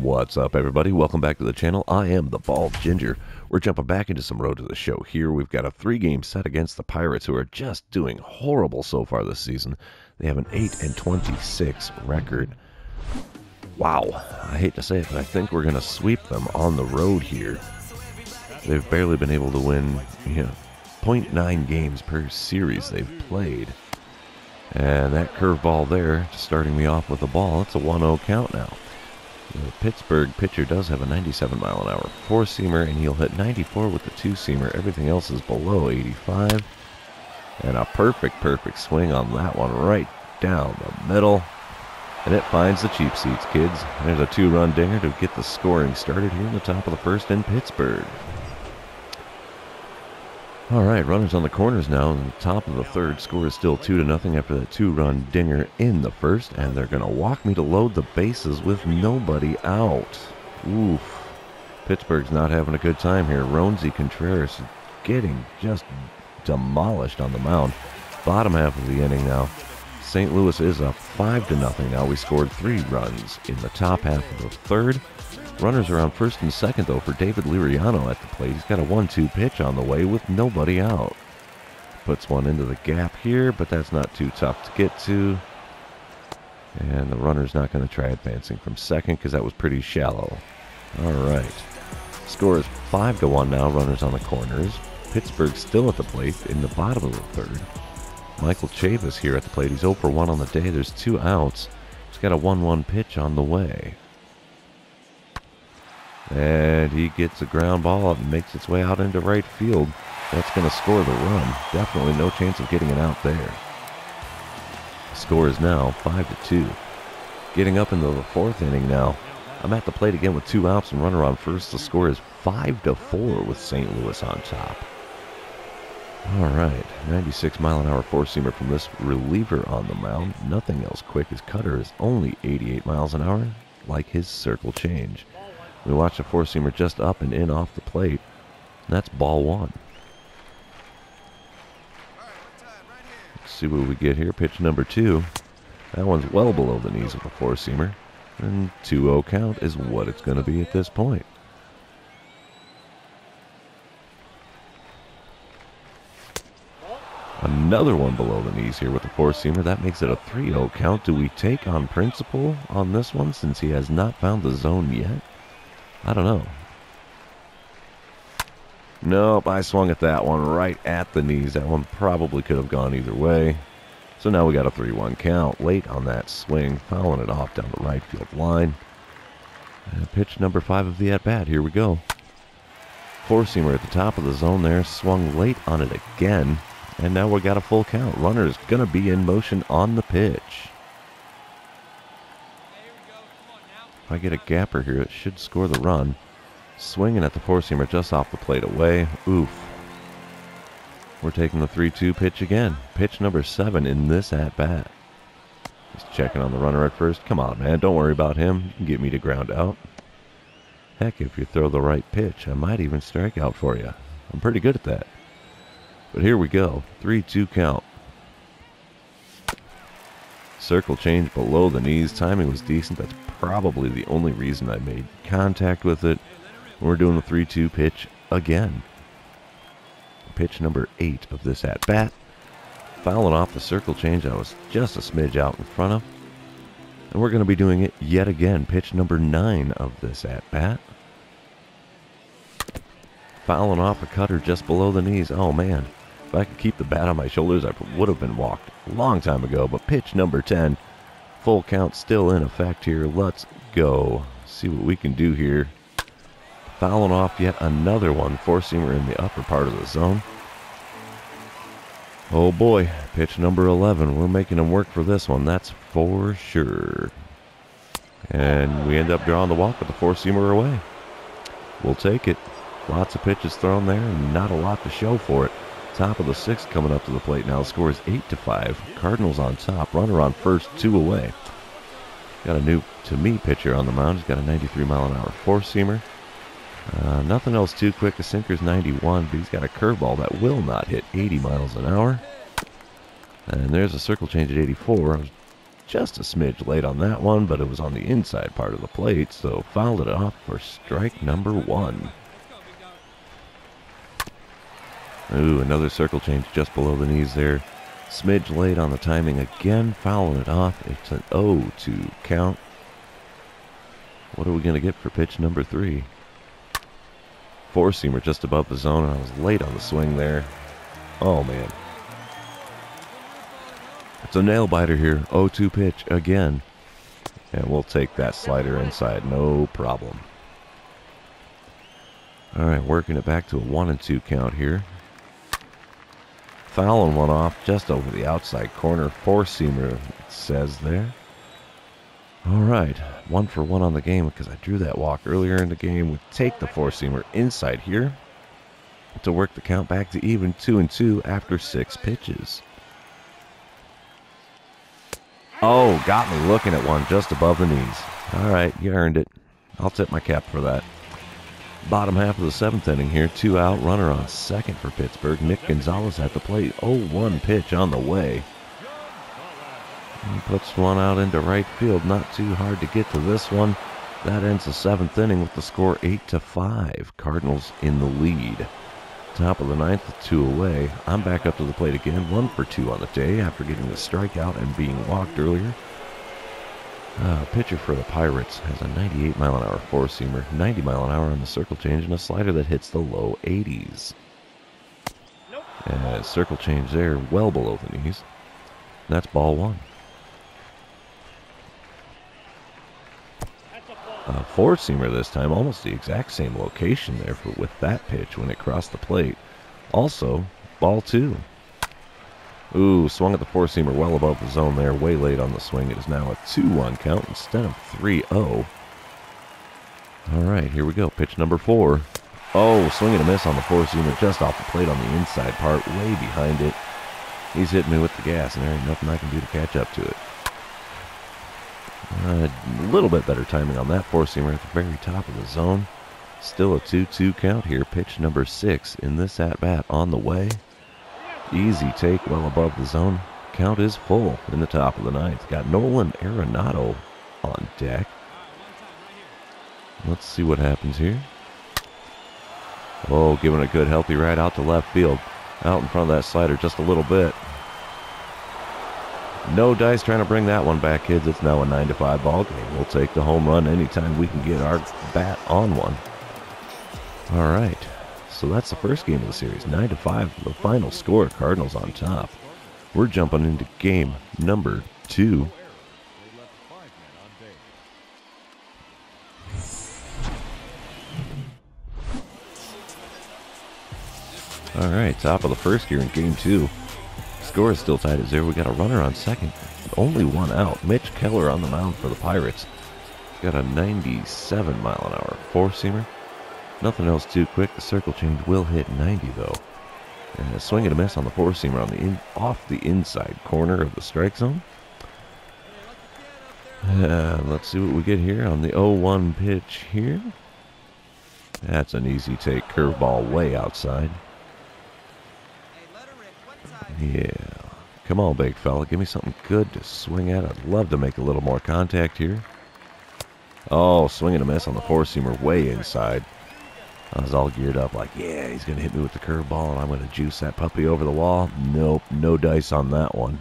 What's up, everybody? Welcome back to the channel. I am the Bald Ginger. We're jumping back into some Road to the Show here. We've got a three-game set against the Pirates, who are just doing horrible so far this season. They have an 8 and 26 record. Wow, I hate to say it, but I think we're going to sweep them on the road here. They've barely been able to win, you know, 0.9 games per series they've played. And that curveball there, starting me off with a ball, it's a 1-0 count now. The Pittsburgh pitcher does have a 97 mile an hour four seamer, and he'll hit 94 with the two seamer. Everything else is below 85. And a perfect, perfect swing on that one right down the middle. And it finds the cheap seats, kids. There's a two run dinger to get the scoring started here in the top of the first in Pittsburgh. All right, runners on the corners now. In the top of the third, score is still two to nothing after that two-run dinger in the first, and they're gonna walk me to load the bases with nobody out. Oof. Pittsburgh's not having a good time here. Roansy Contreras getting just demolished on the mound. Bottom half of the inning now. St. Louis is up five to nothing now. We scored three runs in the top half of the third. Runners are on first and second, though, for David Liriano at the plate. He's got a 1 2 pitch on the way with nobody out. Puts one into the gap here, but that's not too tough to get to. And the runner's not going to try advancing from second because that was pretty shallow. All right. Score is 5 to 1 now, runners on the corners. Pittsburgh still at the plate in the bottom of the third. Michael Chavis here at the plate. He's 0 for 1 on the day. There's two outs. He's got a 1 1 pitch on the way. And he gets a ground ball and makes its way out into right field. That's going to score the run. Definitely no chance of getting it out there. The score is now 5 to 2. Getting up into the fourth inning now. I'm at the plate again with two outs and runner on first. The score is 5 to 4 with St. Louis on top. All right, 96 mile an hour four seamer from this reliever on the mound. Nothing else quick. His cutter is only 88 miles an hour, like his circle change. We watch the four seamer just up and in off the plate. That's ball one. Let's see what we get here. Pitch number two. That one's well below the knees of the four seamer. And 2 0 count is what it's going to be at this point. Another one below the knees here with the four seamer. That makes it a 3 0 count. Do we take on principle on this one since he has not found the zone yet? I don't know. Nope, I swung at that one right at the knees. That one probably could have gone either way. So now we got a 3 1 count. Late on that swing, fouling it off down the right field line. And pitch number five of the at bat. Here we go. Four seamer at the top of the zone there. Swung late on it again. And now we got a full count. Runner's going to be in motion on the pitch. If I get a gapper here, it should score the run. Swinging at the four-seamer just off the plate away. Oof. We're taking the 3-2 pitch again. Pitch number seven in this at-bat. Just checking on the runner at first. Come on, man. Don't worry about him. You can get me to ground out. Heck, if you throw the right pitch, I might even strike out for you. I'm pretty good at that. But here we go. 3-2 count. Circle change below the knees. Timing was decent. That's probably the only reason I made contact with it. We're doing the 3 2 pitch again. Pitch number 8 of this at bat. Fouling off the circle change I was just a smidge out in front of. And we're going to be doing it yet again. Pitch number 9 of this at bat. Fouling off a cutter just below the knees. Oh man. If I could keep the bat on my shoulders, I would have been walked a long time ago. But pitch number 10 Full count still in effect here. Let's go. See what we can do here. Fouling off yet another one. Four-seamer in the upper part of the zone. Oh boy, pitch number 11. We're making him work for this one. That's for sure. And we end up drawing the walk with the four-seamer away. We'll take it. Lots of pitches thrown there and not a lot to show for it. Top of the sixth coming up to the plate now. Score is 8 to 5. Cardinals on top. Runner on first, two away. Got a new, to me, pitcher on the mound. He's got a 93 mile an hour four seamer. Uh, nothing else too quick. The sinker's 91, but he's got a curveball that will not hit 80 miles an hour. And there's a circle change at 84. I was just a smidge late on that one, but it was on the inside part of the plate, so fouled it off for strike number one. Ooh, another circle change just below the knees there. Smidge late on the timing again, fouling it off. It's an 0-2 count. What are we going to get for pitch number three? Four seamer just above the zone, and I was late on the swing there. Oh, man. It's a nail biter here. 0-2 pitch again. And we'll take that slider inside, no problem. All right, working it back to a 1 and 2 count here. Fouling one off just over the outside corner. Four seamer, it says there. All right, one for one on the game because I drew that walk earlier in the game. We take the four seamer inside here to work the count back to even two and two after six pitches. Oh, got me looking at one just above the knees. All right, you earned it. I'll tip my cap for that. Bottom half of the seventh inning here, two out, runner on second for Pittsburgh. Nick Gonzalez at the plate, 0-1 pitch on the way. He puts one out into right field, not too hard to get to this one. That ends the seventh inning with the score 8 to 5. Cardinals in the lead. Top of the ninth two away. I'm back up to the plate again, one for two on the day after getting the strikeout and being walked earlier. Uh, pitcher for the Pirates has a 98 mile an hour four seamer, 90 mile an hour on the circle change, and a slider that hits the low 80s. And circle change there, well below the knees. That's ball one. A four seamer this time, almost the exact same location there for with that pitch when it crossed the plate. Also, ball two. Ooh, swung at the four seamer well above the zone there, way late on the swing. It is now a 2 1 count instead of 3 0. All right, here we go. Pitch number four. Oh, swing and a miss on the four seamer just off the plate on the inside part, way behind it. He's hitting me with the gas, and there ain't nothing I can do to catch up to it. Uh, a little bit better timing on that four seamer at the very top of the zone. Still a 2 2 count here. Pitch number six in this at bat on the way. Easy take well above the zone. Count is full in the top of the ninth. Got Nolan Arenado on deck. Let's see what happens here. Oh, giving a good healthy ride out to left field. Out in front of that slider just a little bit. No dice trying to bring that one back, kids. It's now a 9 to 5 ball game. We'll take the home run anytime we can get our bat on one. All right. So that's the first game of the series. 9 to 5, the final score. Cardinals on top. We're jumping into game number two. All right, top of the first here in game two. Score is still tied at zero. We got a runner on second. Only one out. Mitch Keller on the mound for the Pirates. Got a 97 mile an hour four seamer. Nothing else too quick. The circle change will hit 90 though. And a swing and a miss on the four seamer on the in, off the inside corner of the strike zone. Uh, let's see what we get here on the 0-1 pitch here. That's an easy take. Curveball way outside. Yeah. Come on, big fella. Give me something good to swing at. I'd love to make a little more contact here. Oh, swinging a miss on the four-seamer way inside. I was all geared up like, yeah, he's going to hit me with the curveball and I'm going to juice that puppy over the wall. Nope, no dice on that one.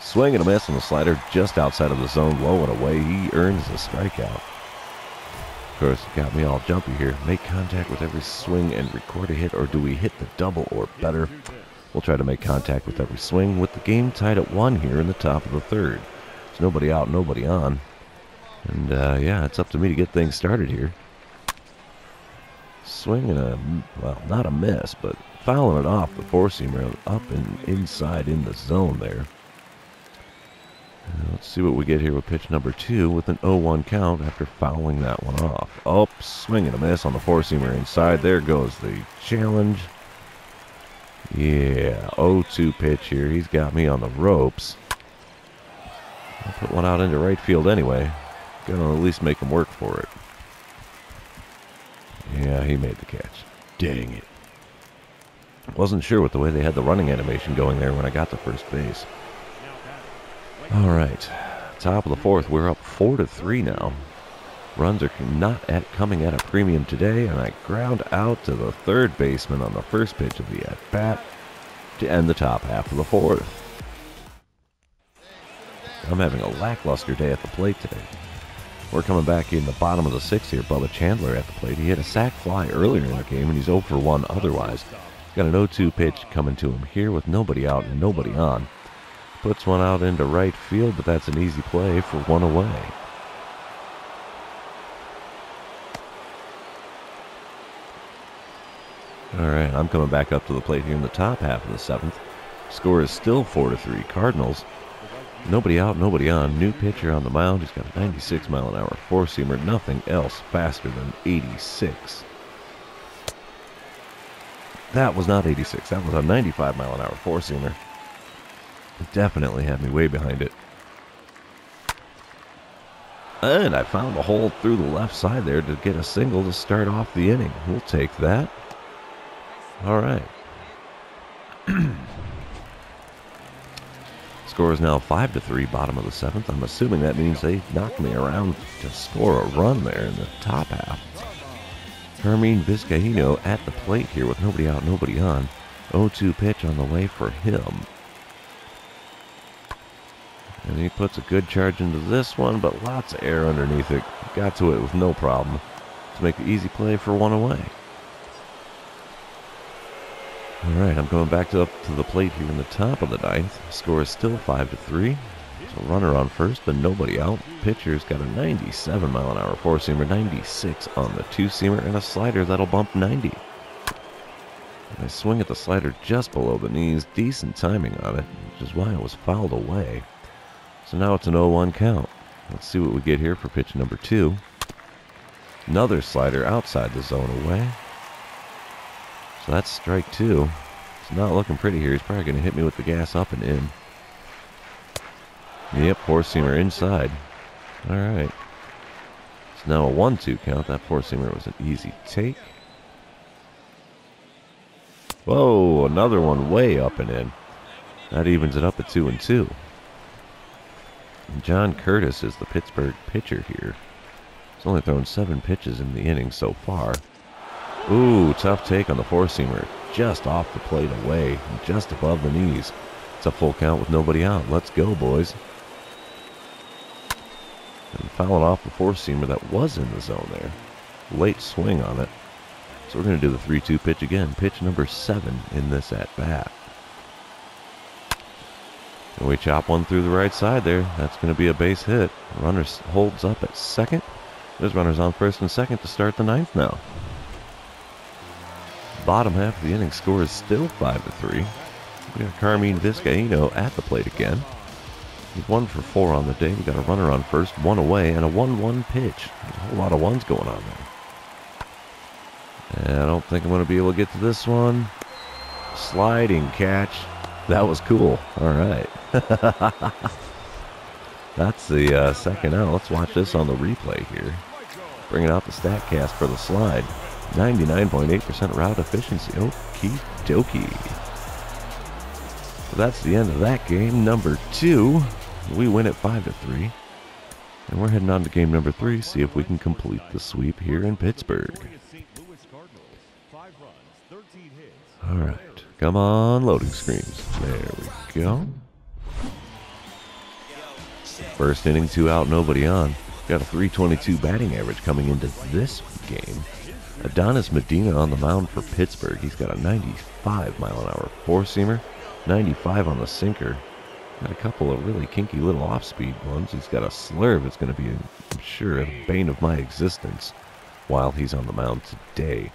Swing and a miss on the slider just outside of the zone, low and away. He earns a strikeout. Of course, got me all jumpy here. Make contact with every swing and record a hit, or do we hit the double or better? We'll try to make contact with every swing with the game tied at one here in the top of the third. There's nobody out, nobody on. And uh, yeah, it's up to me to get things started here. Swinging a, well, not a miss, but fouling it off the four seamer up and inside in the zone there. Uh, let's see what we get here with pitch number two with an 0-1 count after fouling that one off. Up, oh, swing and a miss on the four-seamer inside. There goes the challenge. Yeah, 0-2 pitch here. He's got me on the ropes. I'll put one out into right field anyway. Gonna at least make him work for it. Yeah, he made the catch. Dang it. Wasn't sure with the way they had the running animation going there when I got to first base. All right. Top of the fourth, we're up four to three now. Runs are not at coming at a premium today, and I ground out to the third baseman on the first pitch of the at bat to end the top half of the fourth. I'm having a lackluster day at the plate today. We're coming back in the bottom of the sixth here. Bubba Chandler at the plate. He hit a sac fly earlier in the game, and he's 0 for 1 otherwise. Got an 0 2 pitch coming to him here with nobody out and nobody on. Puts one out into right field, but that's an easy play for one away. All right, I'm coming back up to the plate here in the top half of the seventh. Score is still 4 to 3 Cardinals. Nobody out, nobody on. New pitcher on the mound. He's got a 96 mile an hour four seamer. Nothing else faster than 86. That was not 86. That was a 95 mile an hour four seamer. It Definitely had me way behind it. And I found a hole through the left side there to get a single to start off the inning. We'll take that. All right. Score is now 5 to 3, bottom of the seventh. I'm assuming that means they knocked me around to score a run there in the top half. Hermine Vizcaino at the plate here with nobody out, nobody on. 0-2 pitch on the way for him. And he puts a good charge into this one, but lots of air underneath it. Got to it with no problem to make the easy play for one away. All right, I'm going back to up to the plate here in the top of the ninth. Score is still five to three. So runner on first, but nobody out. Pitcher's got a 97 mile an hour four seamer, 96 on the two seamer, and a slider that'll bump 90. And I swing at the slider just below the knees. Decent timing on it, which is why it was fouled away. So now it's an 0-1 count. Let's see what we get here for pitch number two. Another slider outside the zone away. So that's strike two. It's not looking pretty here. He's probably going to hit me with the gas up and in. Yep, four-seamer inside. All right. It's now a one-two count. That four-seamer was an easy take. Whoa, another one way up and in. That evens it up at two and two. And John Curtis is the Pittsburgh pitcher here. He's only thrown seven pitches in the inning so far. Ooh, tough take on the four-seamer. Just off the plate away, just above the knees. It's a full count with nobody out. Let's go, boys. And fouling off the four-seamer that was in the zone there. Late swing on it. So we're going to do the 3-2 pitch again. Pitch number seven in this at-bat. And we chop one through the right side there. That's going to be a base hit. Runner holds up at second. There's runners on first and second to start the ninth now. Bottom half of the inning score is still 5 to 3. We got Carmine Vizcaino at the plate again. He's one for four on the day. We got a runner on first, one away, and a 1 1 pitch. There's a whole lot of ones going on there. And I don't think I'm going to be able to get to this one. Sliding catch. That was cool. All right. That's the uh, second out. Let's watch this on the replay here. Bringing out the StatCast for the slide. 99.8% route efficiency. Okie dokie. So that's the end of that game. Number two, we win at 5 to 3. And we're heading on to game number three, see if we can complete the sweep here in Pittsburgh. All right, come on, loading screens. There we go. First inning, two out, nobody on. Got a 322 batting average coming into this game. Adonis Medina on the mound for Pittsburgh. He's got a 95 mile an hour four seamer, 95 on the sinker. Got a couple of really kinky little off speed ones. He's got a slurve that's going to be, I'm sure, a bane of my existence while he's on the mound today.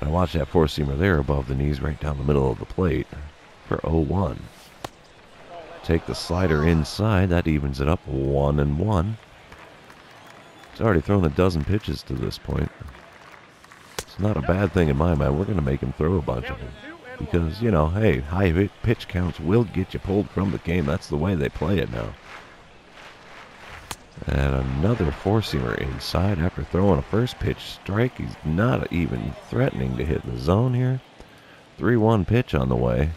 But I watched that four seamer there above the knees right down the middle of the plate for 0 1. Take the slider inside. That evens it up 1 and 1. He's already thrown a dozen pitches to this point. It's not a bad thing in my mind. We're going to make him throw a bunch of them. Because, you know, hey, high pitch counts will get you pulled from the game. That's the way they play it now. And another four-seamer inside after throwing a first pitch strike. He's not even threatening to hit the zone here. 3-1 pitch on the way.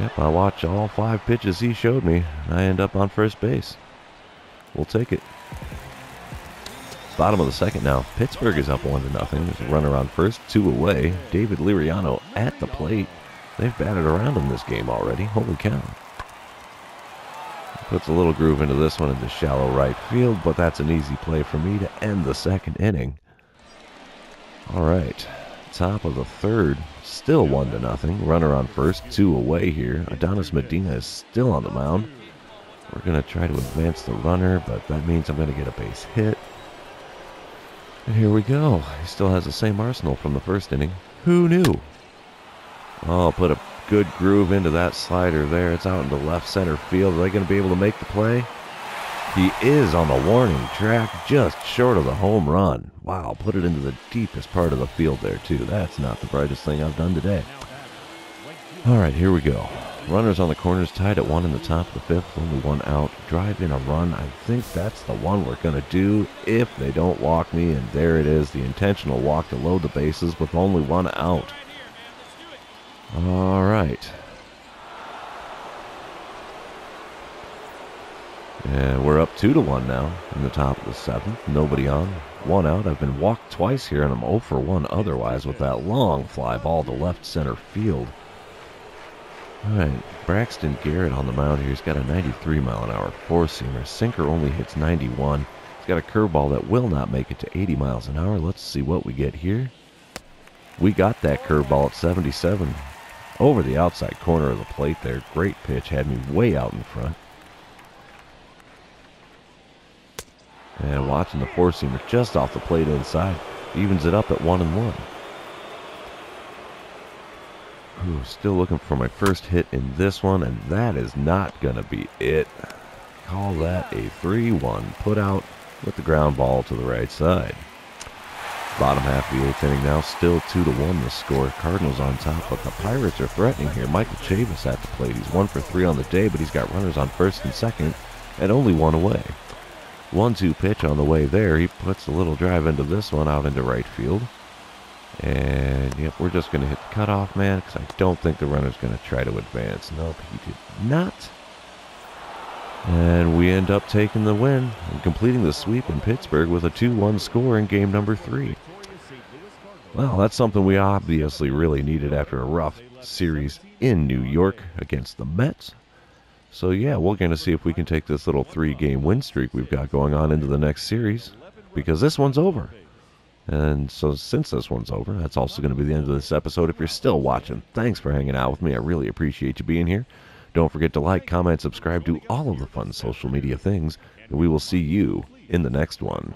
Yep, I watch all five pitches he showed me, I end up on first base. We'll take it. Bottom of the second now. Pittsburgh is up one to nothing. There's a runner on first, two away. David Liriano at the plate. They've batted around in this game already. Holy cow. Puts a little groove into this one into shallow right field, but that's an easy play for me to end the second inning. All right, top of the third, still one to nothing. Runner on first, two away here. Adonis Medina is still on the mound. We're gonna try to advance the runner, but that means I'm gonna get a base hit. And here we go. He still has the same arsenal from the first inning. Who knew? Oh, put a good groove into that slider there. It's out into left center field. Are they going to be able to make the play? He is on the warning track, just short of the home run. Wow, put it into the deepest part of the field there, too. That's not the brightest thing I've done today. All right, here we go. Runners on the corners tied at one in the top of the fifth, only one out. Drive in a run. I think that's the one we're going to do if they don't walk me. And there it is, the intentional walk to load the bases with only one out. All right. And we're up two to one now in the top of the seventh. Nobody on. One out. I've been walked twice here, and I'm 0 for 1 otherwise with that long fly ball to left center field. All right, Braxton Garrett on the mound here. He's got a 93 mile an hour four seamer. Sinker only hits 91. He's got a curveball that will not make it to 80 miles an hour. Let's see what we get here. We got that curveball at 77 over the outside corner of the plate there. Great pitch. Had me way out in front. And watching the four seamer just off the plate inside. Evens it up at one and one. Ooh, still looking for my first hit in this one, and that is not going to be it. Call that a 3-1 put out with the ground ball to the right side. Bottom half of the eighth inning now, still 2 to 1 the score. Cardinals on top, but the Pirates are threatening here. Michael Chavis at the plate. He's 1 for 3 on the day, but he's got runners on first and second, and only one away. 1 2 pitch on the way there. He puts a little drive into this one out into right field. And yep, we're just going to hit the cutoff, man, because I don't think the runner's going to try to advance. Nope, he did not. And we end up taking the win and completing the sweep in Pittsburgh with a 2 1 score in game number three. Well, that's something we obviously really needed after a rough series in New York against the Mets. So, yeah, we're going to see if we can take this little three game win streak we've got going on into the next series because this one's over. And so, since this one's over, that's also going to be the end of this episode. If you're still watching, thanks for hanging out with me. I really appreciate you being here. Don't forget to like, comment, subscribe, do all of the fun social media things, and we will see you in the next one.